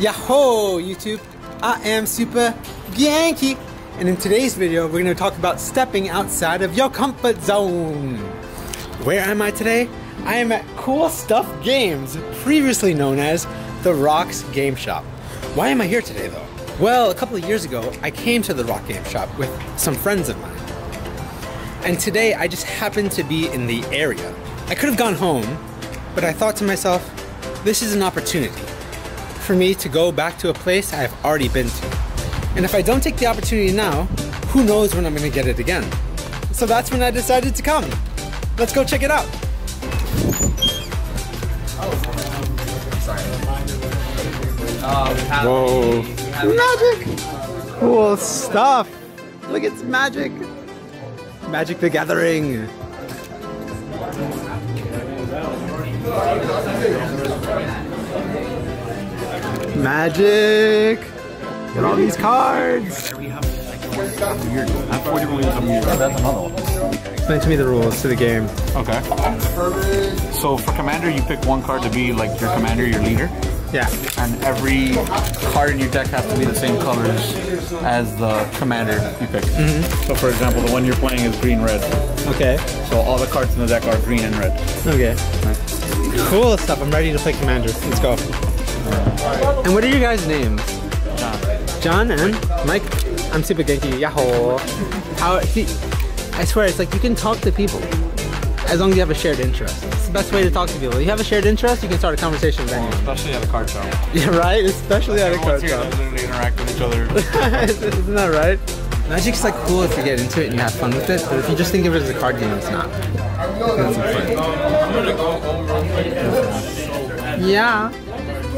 Yahoo YouTube! I am Super Yankee and in today's video we're going to talk about stepping outside of your comfort zone. Where am I today? I am at Cool Stuff Games, previously known as The Rocks Game Shop. Why am I here today though? Well, a couple of years ago I came to the Rock Game Shop with some friends of mine. And today I just happened to be in the area. I could have gone home, but I thought to myself, this is an opportunity for me to go back to a place I've already been to. And if I don't take the opportunity now, who knows when I'm gonna get it again. So that's when I decided to come. Let's go check it out. Whoa. Magic! Cool stuff. Look, it's magic. Magic the Gathering. Magic! Get all these cards! Explain to me the rules to the game. Okay. So for commander, you pick one card to be like your commander, your leader, Yeah. and every card in your deck has to be the same colors as the commander you pick. Mm-hmm. So for example, the one you're playing is green red. Okay. So all the cards in the deck are green and red. Okay. Cool stuff. I'm ready to play Commander. Let's go. And what are your guys' names? John and Mike. I'm Supagenki. Yahoo. How? See, I swear, it's like you can talk to people as long as you have a shared interest. It's the best way to talk to people. You have a shared interest, you can start a conversation with anyone. Especially at a card shop. Yeah, right? Especially at a card Everyone's here shop. literally interact with each other. Isn't that right? Magic's like cool if you get into it and you have fun with it, but if you just think of it as a card game, it's not. It's not fun. Yeah.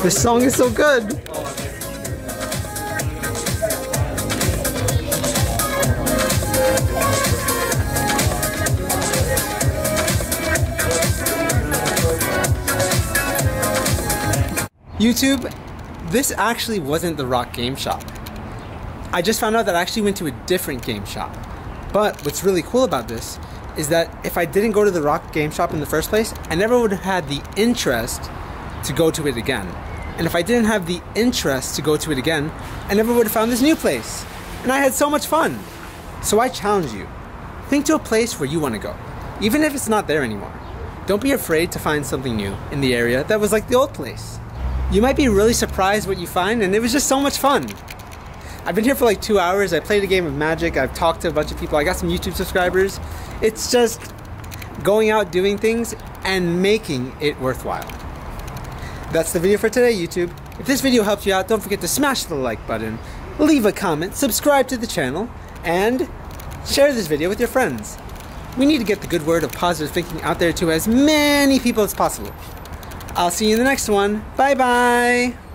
This song is so good. YouTube, this actually wasn't the Rock Game Shop. I just found out that I actually went to a different game shop. But what's really cool about this is that if I didn't go to the Rock Game Shop in the first place, I never would have had the interest to go to it again. And if I didn't have the interest to go to it again, I never would have found this new place. And I had so much fun. So I challenge you think to a place where you want to go, even if it's not there anymore. Don't be afraid to find something new in the area that was like the old place. You might be really surprised what you find, and it was just so much fun. I've been here for like two hours. I played a game of Magic. I've talked to a bunch of people. I got some YouTube subscribers. It's just going out, doing things, and making it worthwhile. That's the video for today, YouTube. If this video helped you out, don't forget to smash the like button, leave a comment, subscribe to the channel, and share this video with your friends. We need to get the good word of positive thinking out there to as many people as possible. I'll see you in the next one. Bye bye.